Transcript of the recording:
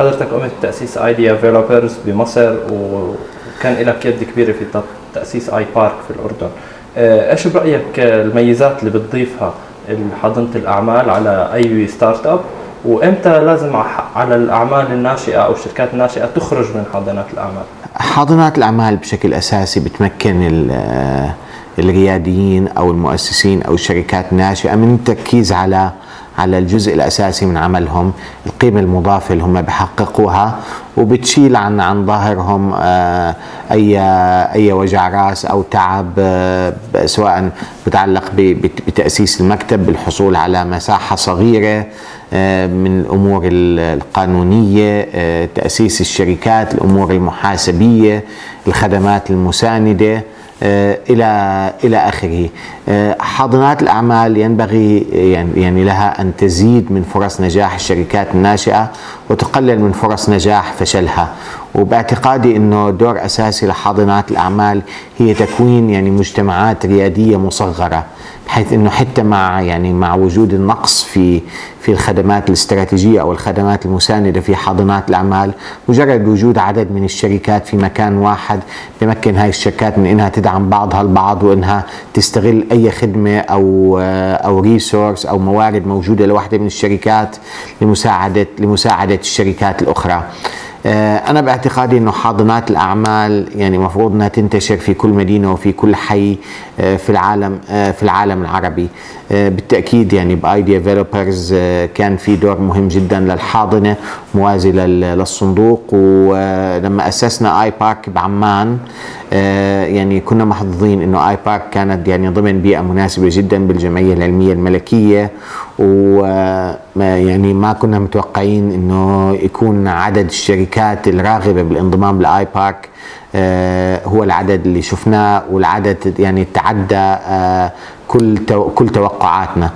حضرتك قمت بتأسيس iDevelopers بمصر وكان لك يد كبيرة في تأسيس iPARK في الأردن. آه، إيش برأيك الميزات اللي بتضيفها حاضنه الأعمال على أي startup وإمتى لازم على الأعمال الناشئة أو الشركات الناشئة تخرج من حاضنات الأعمال؟ حاضنات الأعمال بشكل أساسي بتمكن الرياديين أو المؤسسين أو الشركات الناشئه من التركيز على على الجزء الأساسي من عملهم القيمة المضافة اللي هم بيحققوها وبتشيل عن عن ظاهرهم آه، أي أي وجع رأس أو تعب آه، سواء بتعلق بتأسيس المكتب بالحصول على مساحة صغيرة آه، من الأمور القانونية تأسيس الشركات الأمور المحاسبية الخدمات المساندة. إلى إلى آخره. آه، حاضنات الأعمال ينبغي يعني, يعني لها أن تزيد من فرص نجاح الشركات الناشئة وتقلل من فرص نجاح فشلها. وباعتقادي إنه دور أساسي لحاضنات الأعمال هي تكوين يعني مجتمعات ريادية مصغرة بحيث إنه حتى مع يعني مع وجود النقص في في الخدمات الاستراتيجية أو الخدمات المساندة في حاضنات الأعمال مجرد وجود عدد من الشركات في مكان واحد بمكن هاي الشركات من إنها تدعم بعضها البعض وإنها تستغل أي خدمة أو أو resource أو موارد موجودة لوحده من الشركات لمساعدة لمساعدة الشركات الأخرى. آه، أنا باعتقادي أنه حاضنات الأعمال يعني مفروض أنها تنتشر في كل مدينة وفي كل حي آه، في العالم آه، في العالم العربي. بالتأكيد يعني ب iDevelopers كان في دور مهم جدا للحاضنة موازي للصندوق ولما أسسنا آي بارك بعمان يعني كنا محظوظين إنه اي بارك كانت يعني ضمن بيئة مناسبة جدا بالجمعية العلمية الملكية و يعني ما كنا متوقعين إنه يكون عدد الشركات الراغبة بالانضمام لاي بارك آه، هو العدد اللي شفناه والعدد يعني تعدى آه، كل كل توقعاتنا.